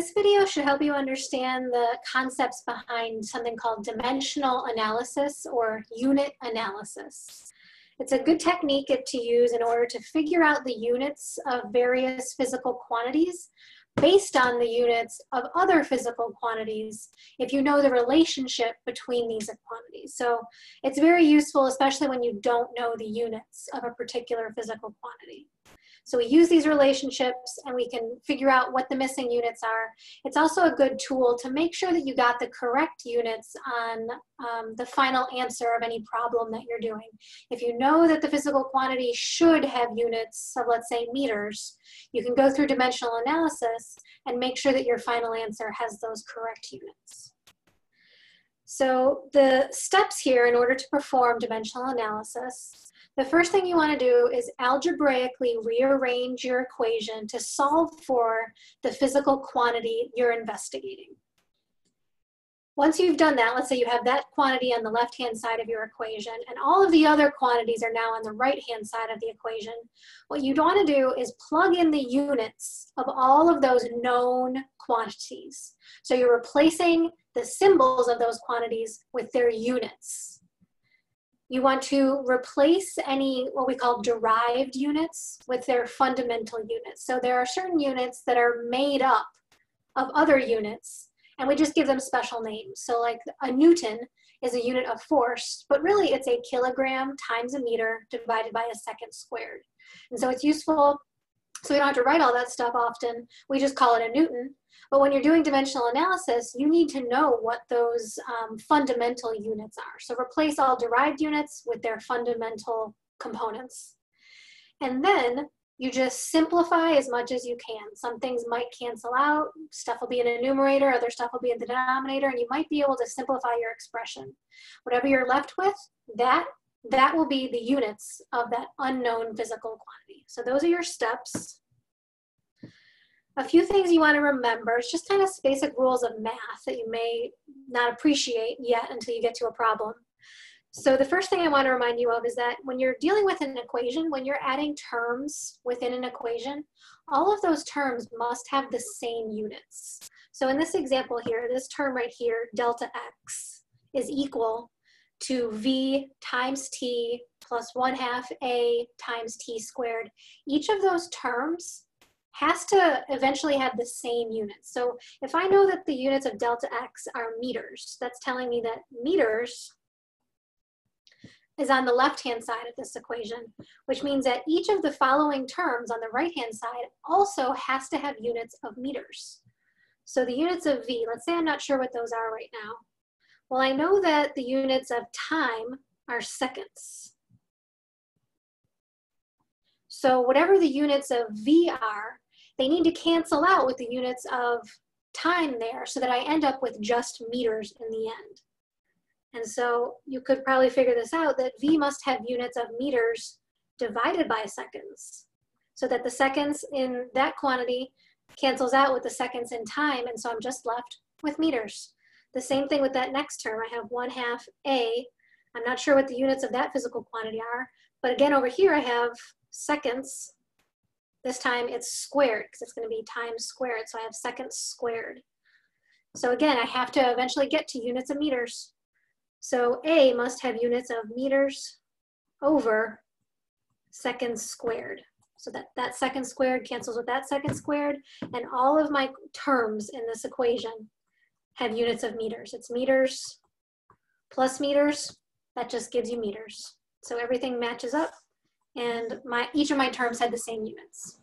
This video should help you understand the concepts behind something called dimensional analysis or unit analysis. It's a good technique to use in order to figure out the units of various physical quantities based on the units of other physical quantities if you know the relationship between these quantities. So it's very useful, especially when you don't know the units of a particular physical quantity. So we use these relationships and we can figure out what the missing units are. It's also a good tool to make sure that you got the correct units on um, the final answer of any problem that you're doing. If you know that the physical quantity should have units of, let's say, meters, you can go through dimensional analysis and make sure that your final answer has those correct units. So the steps here in order to perform dimensional analysis the first thing you want to do is algebraically rearrange your equation to solve for the physical quantity you're investigating. Once you've done that, let's say you have that quantity on the left-hand side of your equation, and all of the other quantities are now on the right-hand side of the equation. What you'd want to do is plug in the units of all of those known quantities. So you're replacing the symbols of those quantities with their units. You want to replace any what we call derived units with their fundamental units. So there are certain units that are made up of other units, and we just give them special names. So like a Newton is a unit of force, but really it's a kilogram times a meter divided by a second squared. And so it's useful, so we don't have to write all that stuff often. We just call it a Newton. But when you're doing dimensional analysis, you need to know what those um, fundamental units are. So replace all derived units with their fundamental components. And then you just simplify as much as you can. Some things might cancel out, stuff will be in a numerator, other stuff will be in the denominator, and you might be able to simplify your expression. Whatever you're left with, that, that will be the units of that unknown physical quantity. So those are your steps. A few things you want to remember, it's just kind of basic rules of math that you may not appreciate yet until you get to a problem. So the first thing I want to remind you of is that when you're dealing with an equation, when you're adding terms within an equation, all of those terms must have the same units. So in this example here, this term right here, delta x, is equal to v times t plus 1 half a times t squared. Each of those terms has to eventually have the same units. So if I know that the units of delta x are meters, that's telling me that meters is on the left-hand side of this equation, which means that each of the following terms on the right-hand side also has to have units of meters. So the units of V, let's say I'm not sure what those are right now. Well, I know that the units of time are seconds. So whatever the units of V are, they need to cancel out with the units of time there so that I end up with just meters in the end. And so you could probably figure this out that V must have units of meters divided by seconds so that the seconds in that quantity cancels out with the seconds in time. And so I'm just left with meters. The same thing with that next term. I have one half A. I'm not sure what the units of that physical quantity are, but again, over here I have seconds. This time it's squared because it's going to be times squared. So I have seconds squared. So again, I have to eventually get to units of meters. So A must have units of meters over seconds squared. So that, that second squared cancels with that second squared. And all of my terms in this equation have units of meters. It's meters plus meters. That just gives you meters. So everything matches up and my each of my terms had the same units.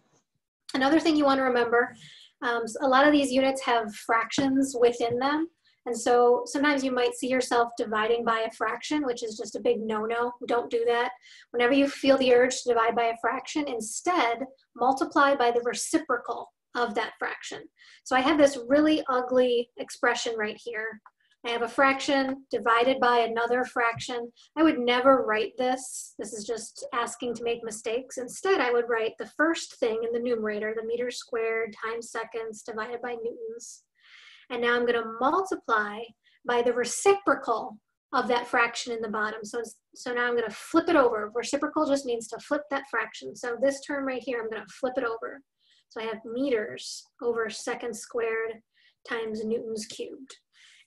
Another thing you want to remember, um, a lot of these units have fractions within them. And so sometimes you might see yourself dividing by a fraction, which is just a big no-no. Don't do that. Whenever you feel the urge to divide by a fraction, instead multiply by the reciprocal of that fraction. So I have this really ugly expression right here I have a fraction divided by another fraction. I would never write this. This is just asking to make mistakes. Instead, I would write the first thing in the numerator, the meters squared times seconds divided by newtons. And now I'm going to multiply by the reciprocal of that fraction in the bottom. So, so now I'm going to flip it over. Reciprocal just means to flip that fraction. So this term right here, I'm going to flip it over. So I have meters over seconds squared times newtons cubed.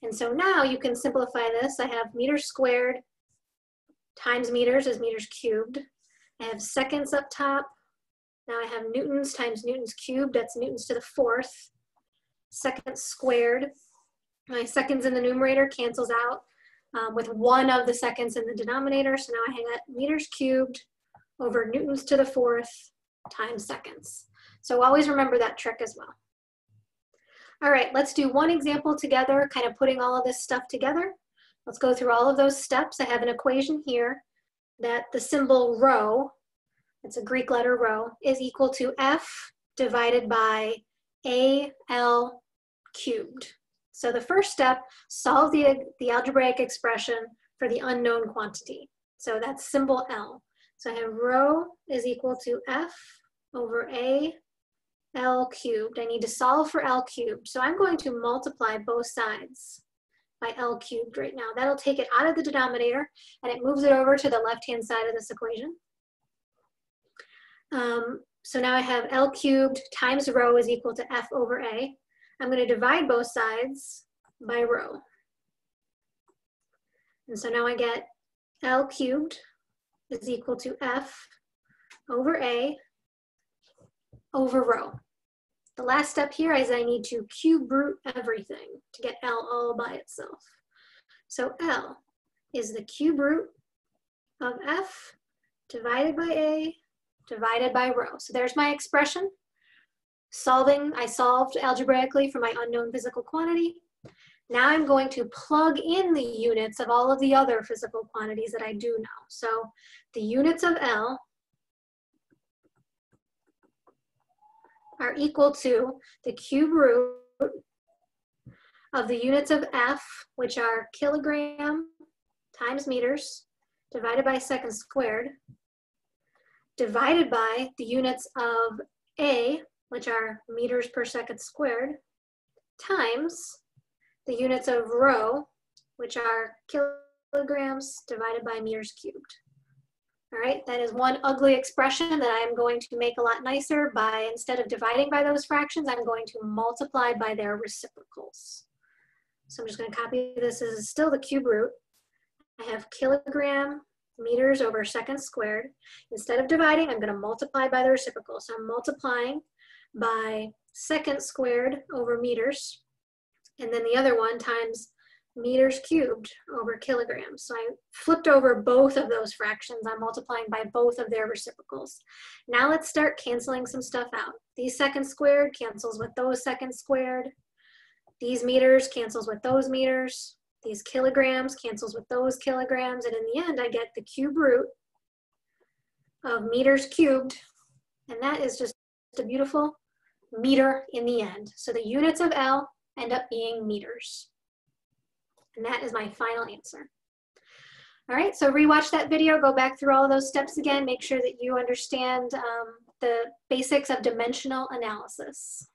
And so now you can simplify this. I have meters squared times meters is meters cubed. I have seconds up top. Now I have newtons times newtons cubed. That's newtons to the fourth. Seconds squared. My seconds in the numerator cancels out um, with one of the seconds in the denominator. So now I hang at meters cubed over newtons to the fourth times seconds. So always remember that trick as well. All right, let's do one example together, kind of putting all of this stuff together. Let's go through all of those steps. I have an equation here that the symbol rho, it's a Greek letter rho, is equal to F divided by AL cubed. So the first step, solve the, the algebraic expression for the unknown quantity. So that's symbol L. So I have rho is equal to F over A L cubed. I need to solve for L cubed. So I'm going to multiply both sides by L cubed right now. That'll take it out of the denominator and it moves it over to the left-hand side of this equation. Um, so now I have L cubed times rho is equal to F over A. I'm going to divide both sides by rho. And so now I get L cubed is equal to F over A over rho. The last step here is I need to cube root everything to get L all by itself. So L is the cube root of F divided by A divided by rho. So there's my expression. Solving, I solved algebraically for my unknown physical quantity. Now I'm going to plug in the units of all of the other physical quantities that I do know. So the units of L are equal to the cube root of the units of F, which are kilogram times meters, divided by seconds squared, divided by the units of A, which are meters per second squared, times the units of rho, which are kilograms divided by meters cubed. All right, that is one ugly expression that I am going to make a lot nicer by, instead of dividing by those fractions, I'm going to multiply by their reciprocals. So I'm just gonna copy this as still the cube root. I have kilogram meters over seconds squared. Instead of dividing, I'm gonna multiply by the reciprocal. So I'm multiplying by seconds squared over meters, and then the other one times meters cubed over kilograms. So I flipped over both of those fractions. I'm multiplying by both of their reciprocals. Now let's start canceling some stuff out. These seconds squared cancels with those seconds squared. These meters cancels with those meters. These kilograms cancels with those kilograms. And in the end, I get the cube root of meters cubed. And that is just a beautiful meter in the end. So the units of L end up being meters. And that is my final answer. All right, so rewatch that video, go back through all those steps again, make sure that you understand um, the basics of dimensional analysis.